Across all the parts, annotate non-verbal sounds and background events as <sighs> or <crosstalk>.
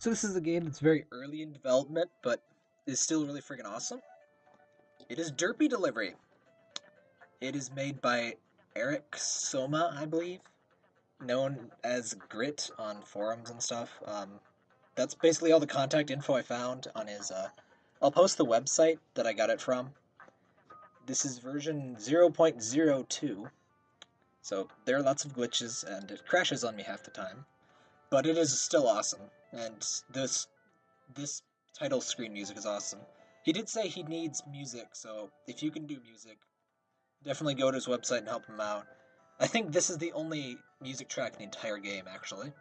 So this is a game that's very early in development, but is still really freaking awesome. It is Derpy Delivery. It is made by Eric Soma, I believe, known as Grit on forums and stuff. Um, that's basically all the contact info I found on his. Uh, I'll post the website that I got it from. This is version 0.02, so there are lots of glitches and it crashes on me half the time, but it is still awesome. And this this title screen music is awesome. He did say he needs music, so if you can do music, definitely go to his website and help him out. I think this is the only music track in the entire game, actually.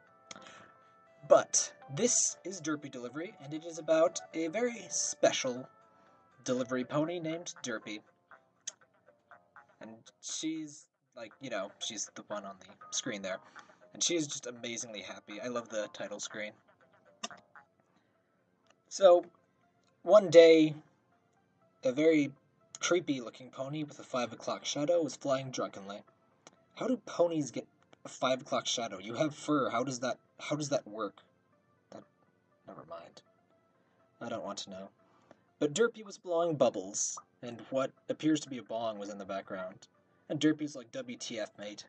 But this is Derpy Delivery, and it is about a very special delivery pony named Derpy. And she's like, you know, she's the one on the screen there. And she is just amazingly happy. I love the title screen. So, one day, a very creepy looking pony with a five o'clock shadow was flying drunkenly. How do ponies get a five o'clock shadow? You have fur. How does that how does that work? That never mind. I don't want to know. But Derpy was blowing bubbles, and what appears to be a bong was in the background. And Derpy's like, WTF, mate.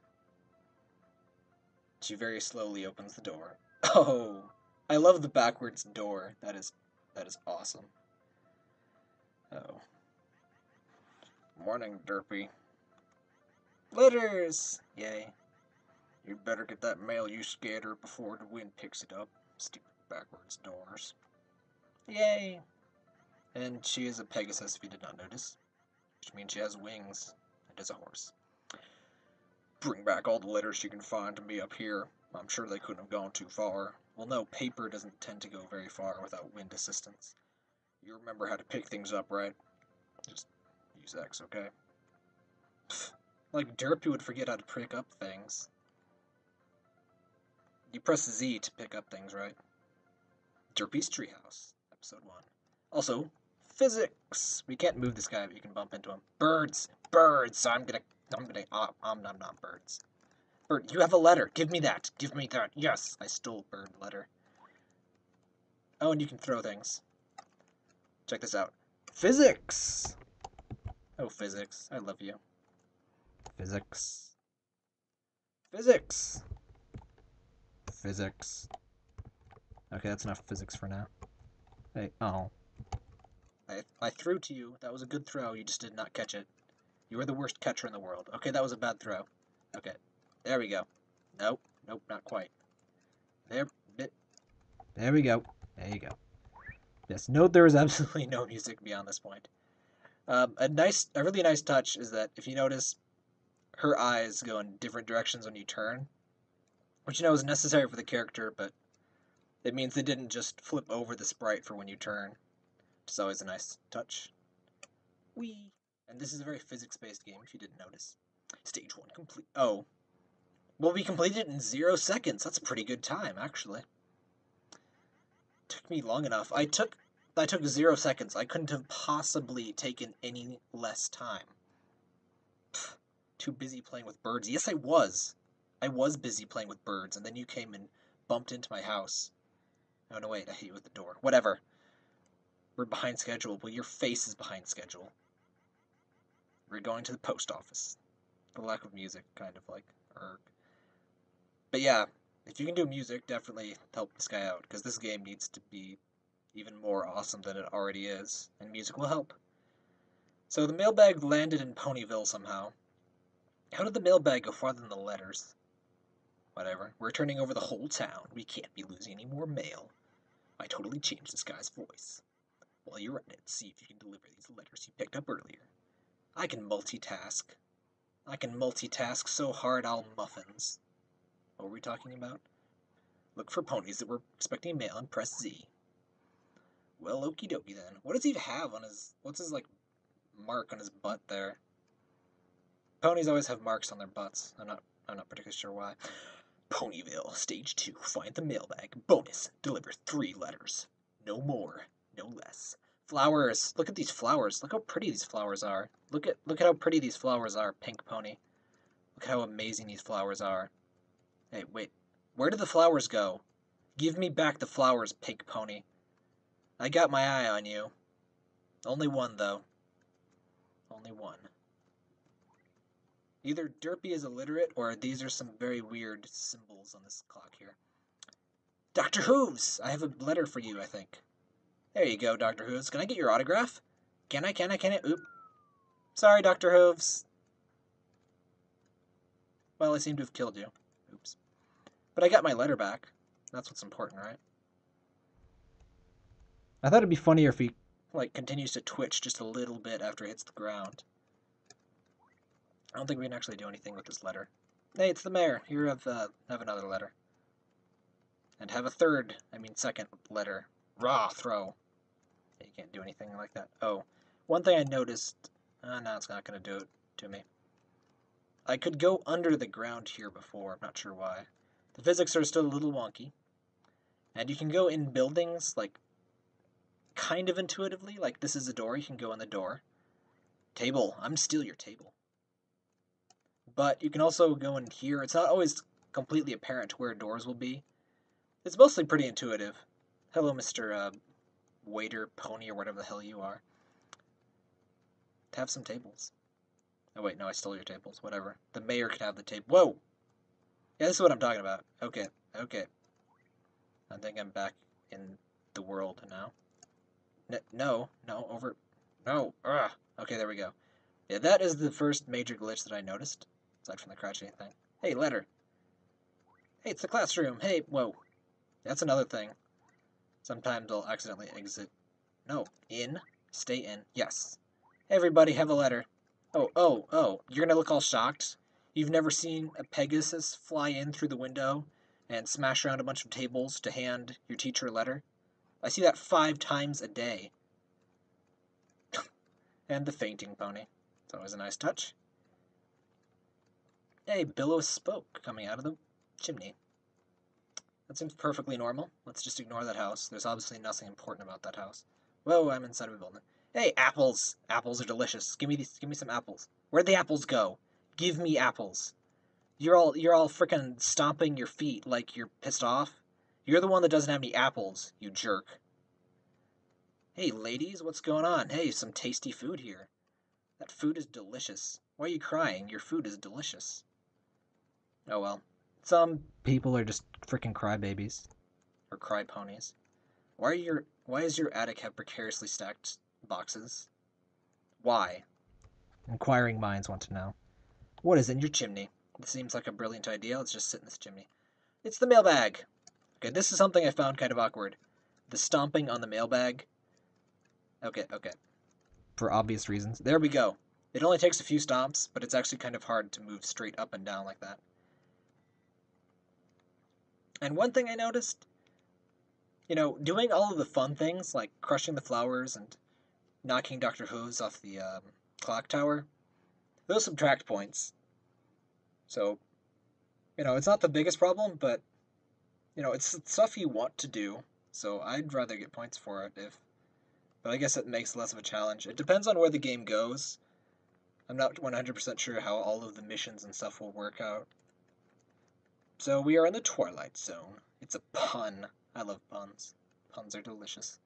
She very slowly opens the door. <laughs> Oh, I love the backwards door. That is that is awesome. Oh. Morning, Derpy. Letters! Yay. You'd better get that mail you scatter before the wind picks it up. Stupid backwards doors. Yay! And she is a Pegasus, if you did not notice. Which means she has wings and is a horse. Bring back all the letters you can find to me up here. I'm sure they couldn't have gone too far. Well, no, paper doesn't tend to go very far without wind assistance. You remember how to pick things up, right? Just use X, okay? Pfft, <sighs> like Derpy would forget how to pick up things. You press Z to pick up things, right? Derpy's Treehouse, episode 1. Also, physics! We can't move this guy, but you can bump into him. Birds! Birds! So I'm gonna, I'm gonna, uh, I'm not, not birds. Bird, you have a letter. Give me that. Give me that. Yes, I stole bird letter. Oh, and you can throw things. Check this out. Physics! Oh, physics. I love you. Physics. Physics! Physics. Okay, that's enough physics for now. Hey, oh. I, I threw to you. That was a good throw. You just did not catch it. You are the worst catcher in the world. Okay, that was a bad throw. Okay, there we go. Nope, nope, not quite. There, bit. There we go. There you go. Yes, note there is <laughs> absolutely no music beyond this point. Um, a nice, a really nice touch is that if you notice, her eyes go in different directions when you turn, which you know is necessary for the character, but it means they didn't just flip over the sprite for when you turn, It's always a nice touch. Wee. And this is a very physics-based game, if you didn't notice. Stage one complete. Oh, well, we completed it in zero seconds. That's a pretty good time, actually. Took me long enough. I took I took zero seconds. I couldn't have possibly taken any less time. Pfft, too busy playing with birds. Yes, I was. I was busy playing with birds, and then you came and bumped into my house. Oh, no, wait, I hit you with the door. Whatever. We're behind schedule. Well, your face is behind schedule. We're going to the post office. The lack of music, kind of like, erg. But yeah, if you can do music, definitely help this guy out, because this game needs to be even more awesome than it already is, and music will help. So the mailbag landed in Ponyville somehow. How did the mailbag go farther than the letters? Whatever. We're turning over the whole town. We can't be losing any more mail. I totally changed this guy's voice. While you're at it, see if you can deliver these letters you picked up earlier. I can multitask. I can multitask so hard I'll muffins. What were we talking about? Look for ponies that were expecting mail and press Z. Well, okie dokie then. What does he have on his. What's his, like, mark on his butt there? Ponies always have marks on their butts. I'm not. I'm not particularly sure why. Ponyville, stage two. Find the mailbag. Bonus. Deliver three letters. No more. No less. Flowers. Look at these flowers. Look how pretty these flowers are. Look at look at how pretty these flowers are, Pink Pony. Look how amazing these flowers are. Hey, wait. Where did the flowers go? Give me back the flowers, pink pony. I got my eye on you. Only one, though. Only one. Either Derpy is illiterate, or these are some very weird symbols on this clock here. Dr. Hooves! I have a letter for you, I think. There you go, Dr. Hooves. Can I get your autograph? Can I, can I, can I? Oop. Sorry, Dr. Hooves. Well, I seem to have killed you. Oops. But I got my letter back. That's what's important, right? I thought it'd be funnier if he, like, continues to twitch just a little bit after he hits the ground. I don't think we can actually do anything with this letter. Hey, it's the mayor. Here, have, uh, have another letter. And have a third, I mean second letter. Raw throw. You can't do anything like that. Oh, one thing I noticed... Uh, no, it's not going to do it to me. I could go under the ground here before. I'm not sure why. The physics are still a little wonky. And you can go in buildings, like, kind of intuitively. Like, this is a door. You can go in the door. Table. I'm still your table. But you can also go in here. It's not always completely apparent where doors will be. It's mostly pretty intuitive. Hello, Mr. Uh, waiter, pony, or whatever the hell you are. Have some tables. Oh wait, no, I stole your tables. Whatever. The mayor could have the table. Whoa! Yeah, this is what I'm talking about. Okay, okay. I think I'm back in the world now. N no, no, over... No, ugh. Okay, there we go. Yeah, that is the first major glitch that I noticed aside from the crouching thing. Hey, letter. Hey, it's the classroom. Hey, whoa. That's another thing. Sometimes I'll accidentally exit. No, in. Stay in. Yes. Everybody have a letter. Oh, oh, oh. You're gonna look all shocked? You've never seen a Pegasus fly in through the window and smash around a bunch of tables to hand your teacher a letter? I see that five times a day. <laughs> and the fainting pony. It's always a nice touch a billow of smoke coming out of the chimney. That seems perfectly normal. Let's just ignore that house. There's obviously nothing important about that house. Whoa, I'm inside of a building. Hey, apples! Apples are delicious. Give me these. Give me some apples. Where'd the apples go? Give me apples. You're all you're all freaking stomping your feet like you're pissed off. You're the one that doesn't have any apples, you jerk. Hey, ladies, what's going on? Hey, some tasty food here. That food is delicious. Why are you crying? Your food is delicious. Oh well. Some people are just freaking crybabies. Or cry ponies. Why are your why does your attic have precariously stacked boxes? Why? Inquiring minds want to know. What is in your chimney? This seems like a brilliant idea. Let's just sit in this chimney. It's the mailbag. Okay, this is something I found kind of awkward. The stomping on the mailbag. Okay, okay. For obvious reasons. There we go. It only takes a few stomps, but it's actually kind of hard to move straight up and down like that. And one thing I noticed, you know, doing all of the fun things like crushing the flowers and knocking Dr. Hooves off the um, clock tower, those subtract points. So, you know, it's not the biggest problem, but, you know, it's stuff you want to do. So I'd rather get points for it if. But I guess it makes less of a challenge. It depends on where the game goes. I'm not 100% sure how all of the missions and stuff will work out. So we are in the Twilight Zone. It's a pun. I love puns. Puns are delicious.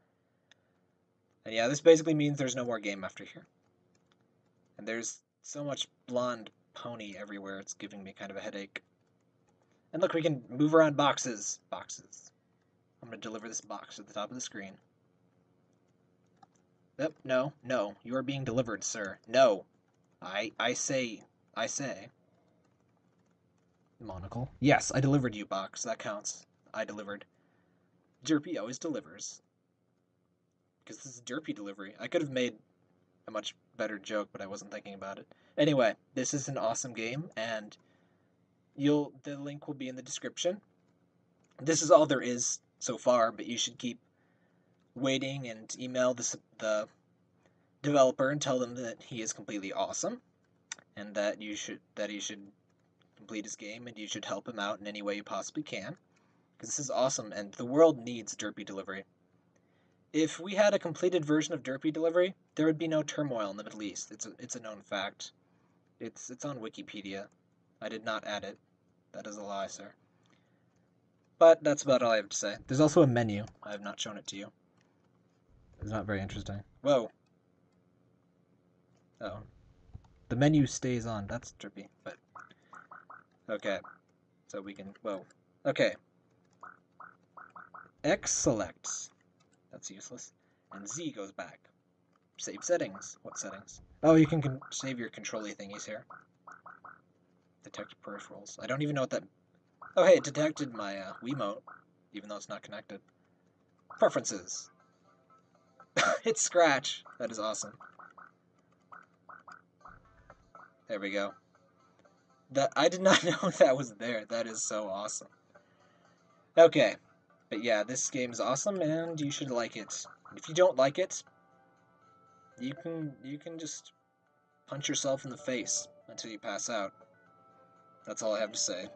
And yeah, this basically means there's no more game after here. And there's so much blonde pony everywhere, it's giving me kind of a headache. And look, we can move around boxes. Boxes. I'm going to deliver this box at the top of the screen. Yep, no, no. You are being delivered, sir. No. I, I say, I say. Monocle. Yes, I delivered you, Box. That counts. I delivered. Derpy always delivers. Because this is Derpy delivery. I could have made a much better joke, but I wasn't thinking about it. Anyway, this is an awesome game, and you'll the link will be in the description. This is all there is so far, but you should keep waiting and email the, the developer and tell them that he is completely awesome and that you should that he should complete his game, and you should help him out in any way you possibly can. Because this is awesome, and the world needs Derpy Delivery. If we had a completed version of Derpy Delivery, there would be no turmoil in the Middle East. It's a, it's a known fact. It's, it's on Wikipedia. I did not add it. That is a lie, sir. But that's about all I have to say. There's also a menu. I have not shown it to you. It's not very interesting. Whoa. Oh. The menu stays on. That's trippy, but... Okay. So we can... Whoa. Okay. X selects. That's useless. And Z goes back. Save settings. What settings? Oh, you can save your controlly thingies here. Detect peripherals. I don't even know what that... Oh, hey, it detected my uh, Wiimote, even though it's not connected. Preferences. <laughs> it's Scratch. That is awesome. There we go. That I did not <laughs> know that was there. That is so awesome. Okay. But yeah, this game is awesome and you should like it. If you don't like it, you can you can just punch yourself in the face until you pass out. That's all I have to say.